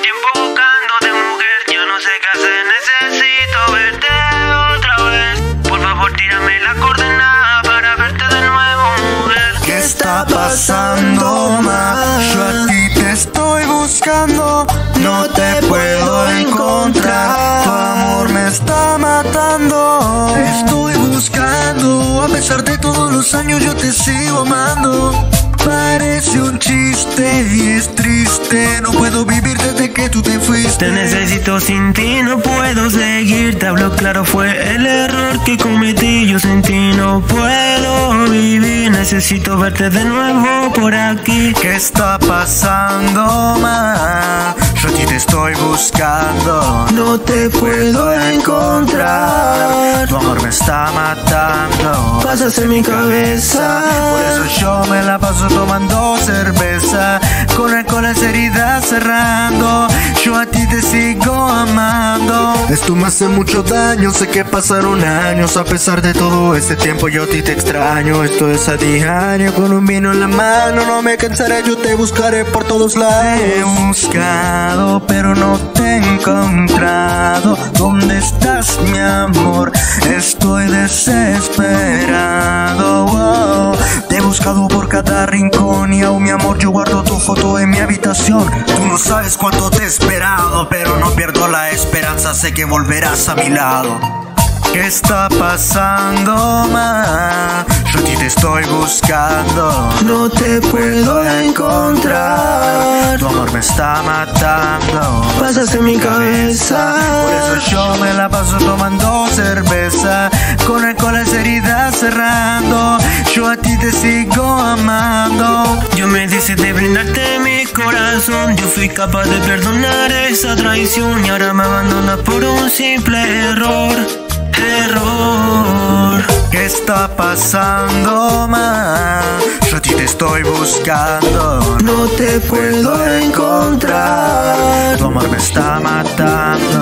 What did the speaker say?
tiempo buscándote mujer, ya no sé qué hacer, necesito verte otra vez. Por favor tírame la coordenada para verte de nuevo mujer. ¿Qué está pasando, ma? Yo a ti te estoy buscando, no te puedo encontrar. Tu amor me está matando. Te estoy buscando, a pesar de todos los años yo te sigo amando. Parece un chiste y es triste, no puedo vivir desde que tú te fuiste. Te necesito sin ti, no puedo seguir. Te hablo claro, fue el error que cometí. Yo sin ti no puedo vivir. Necesito verte de nuevo por aquí. ¿Qué está pasando, ma? Yo a ti te estoy buscando, No te puedo encontrar. tu amor me está matando. Pasas en mi Por cabeza. eso yo me la paso tomando cerveza Con alcohol las heridas cerrando. Yo a ti te sigo amando. Esto me hace mucho daño Sé que pasaron años. A pesar de todo este tiempo yo a ti te extraño. Esto es a diario Con un vino en la mano. No me cansaré Yo te buscaré por todos lados. Te he buscado pero no te he encontrado. ¿Dónde estás mi amor? Estoy desesperado foto en mi habitación. Tú no sabes cuánto te he esperado, pero no pierdo la esperanza, sé que volverás a mi lado. ¿Qué está pasando, ma? Yo a ti te estoy buscando. No te puedo encontrar. Tu amor me está matando. Pasas en mi cabeza. Por eso yo me la paso tomando cerveza Con alcohol las heridas ti te sigo amando Yo me decidí brindarte mi corazón. Yo fui capaz de perdonar esa traición. Y ahora me abandonas por un simple error. Error. ¿Qué está pasando, ma? Yo a ti te estoy buscando No te puedo encontrar. Tu amor me está matando